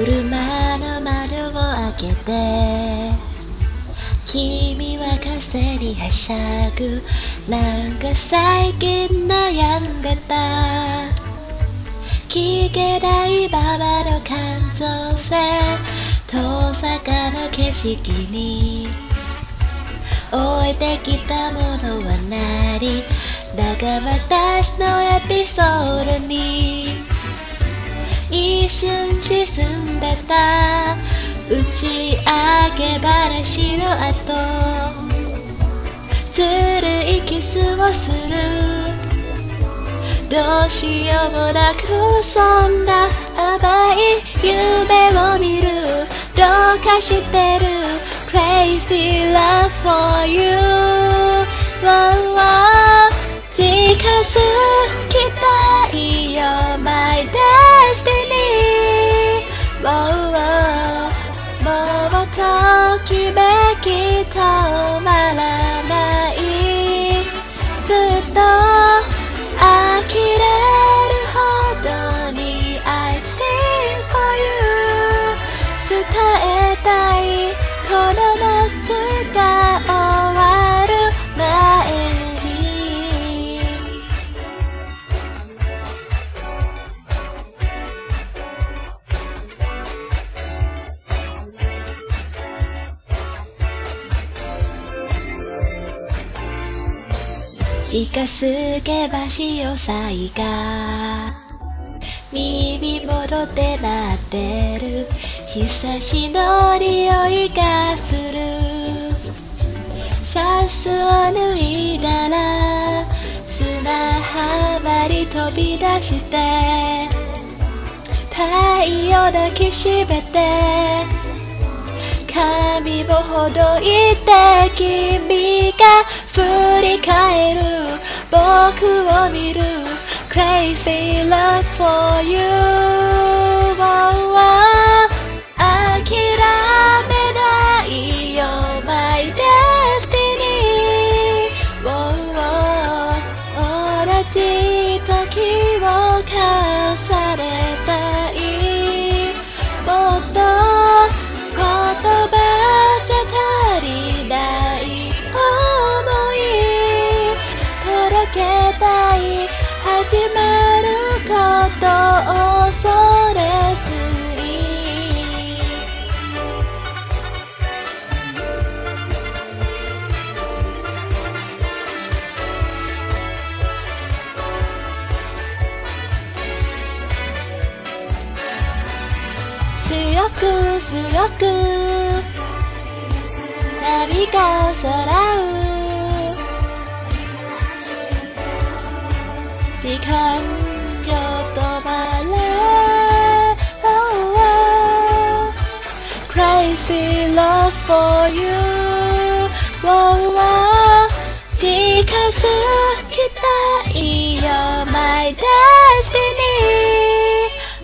車の窓を開けて君は風にはしゃぐ。なんか最近悩んでた。聞けないままの感情線遠坂の景色に。置いてきたものは何？だが私のエピソードに。一瞬沈んでた。打ち明け話の後ずるいキスをする。どうしようもなくそんな甘い夢を見る。どうかしてる。Crazy love for you、えたいこの夏が終わる前に近づけば潮騒が耳元で鳴ってる日差しの匂いがする。シャツを脱いだら砂浜に飛び出して太陽抱きしめて髪をほどいて君が振り返る。僕を見る。Crazy love for 始まることを恐れずに強く強く波がさ時間よ止まれ oh, oh. Crazy love for you oh, oh. 近づきたいよ My destiny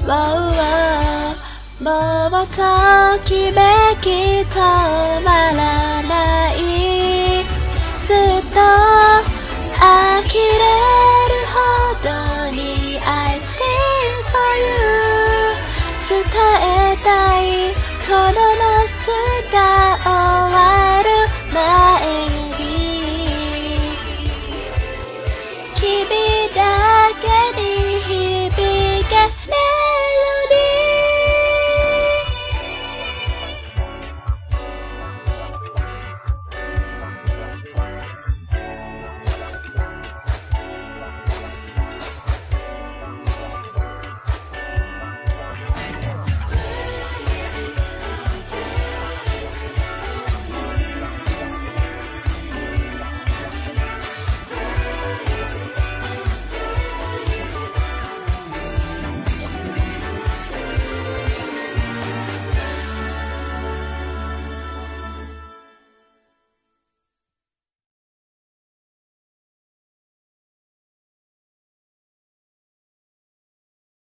oh, oh. もうときめき止まらないずっと